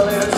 감사합니다.